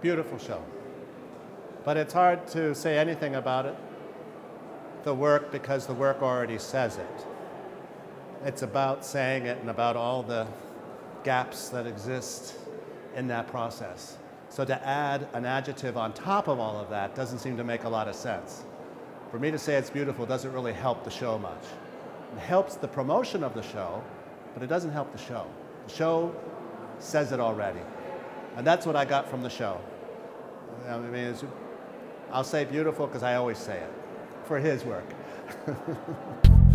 Beautiful show. But it's hard to say anything about it, the work, because the work already says it. It's about saying it and about all the gaps that exist in that process. So to add an adjective on top of all of that doesn't seem to make a lot of sense. For me to say it's beautiful doesn't really help the show much. It helps the promotion of the show, but it doesn't help the show. The show says it already. And that's what I got from the show. I mean, I'll say beautiful because I always say it for his work.